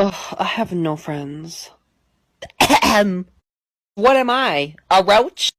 Ugh, I have no friends. What am I? A roach?